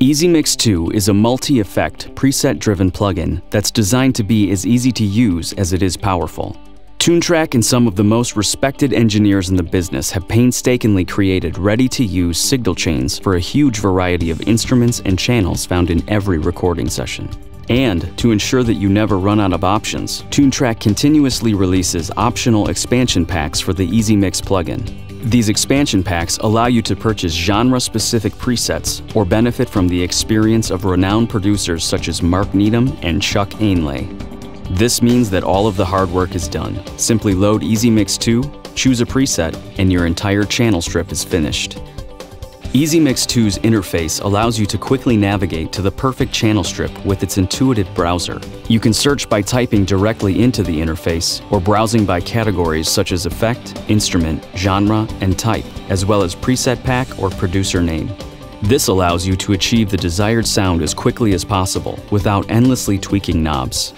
EZmix 2 is a multi-effect, preset-driven plugin that's designed to be as easy to use as it is powerful. Toontrack and some of the most respected engineers in the business have painstakingly created ready-to-use signal chains for a huge variety of instruments and channels found in every recording session. And to ensure that you never run out of options, Toontrack continuously releases optional expansion packs for the EZmix plugin. These expansion packs allow you to purchase genre-specific presets or benefit from the experience of renowned producers such as Mark Needham and Chuck Ainlay. This means that all of the hard work is done. Simply load EZmix 2, choose a preset, and your entire channel strip is finished. EZmix 2's interface allows you to quickly navigate to the perfect channel strip with its intuitive browser. You can search by typing directly into the interface or browsing by categories such as effect, instrument, genre, and type, as well as preset pack or producer name. This allows you to achieve the desired sound as quickly as possible without endlessly tweaking knobs.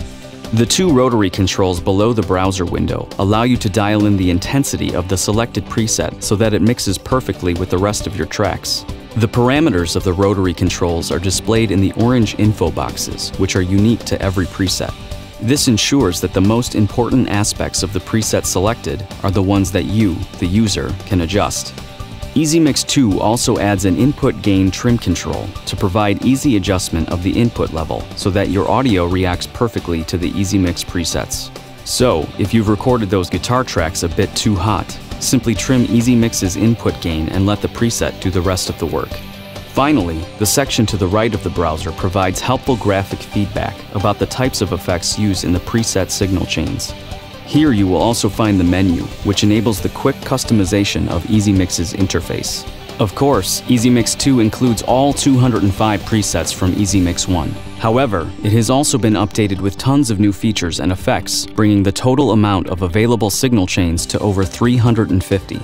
The two rotary controls below the browser window allow you to dial in the intensity of the selected preset so that it mixes perfectly with the rest of your tracks. The parameters of the rotary controls are displayed in the orange info boxes, which are unique to every preset. This ensures that the most important aspects of the preset selected are the ones that you, the user, can adjust. EZmix 2 also adds an input gain trim control to provide easy adjustment of the input level so that your audio reacts perfectly to the EZmix presets. So, if you've recorded those guitar tracks a bit too hot, simply trim EZmix's input gain and let the preset do the rest of the work. Finally, the section to the right of the browser provides helpful graphic feedback about the types of effects used in the preset signal chains. Here you will also find the menu, which enables the quick customization of EZmix's interface. Of course, EZmix 2 includes all 205 presets from EZmix 1. However, it has also been updated with tons of new features and effects, bringing the total amount of available signal chains to over 350.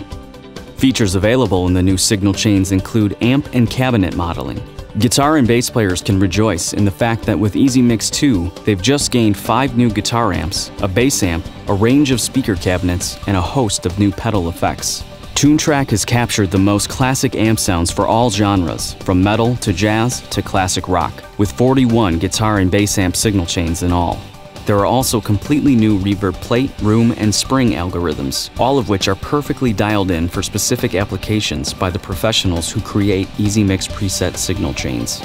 Features available in the new signal chains include amp and cabinet modeling, Guitar and bass players can rejoice in the fact that with EZmix 2, they've just gained five new guitar amps, a bass amp, a range of speaker cabinets, and a host of new pedal effects. Toontrack has captured the most classic amp sounds for all genres, from metal to jazz to classic rock, with 41 guitar and bass amp signal chains in all. There are also completely new reverb plate, room, and spring algorithms, all of which are perfectly dialed in for specific applications by the professionals who create EZmix preset signal chains.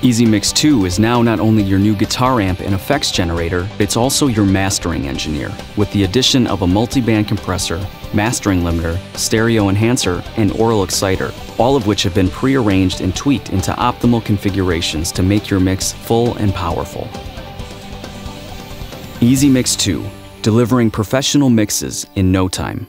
EZmix 2 is now not only your new guitar amp and effects generator, it's also your mastering engineer, with the addition of a multi-band compressor, mastering limiter, stereo enhancer, and aural exciter, all of which have been pre-arranged and tweaked into optimal configurations to make your mix full and powerful. EZmix 2, delivering professional mixes in no time.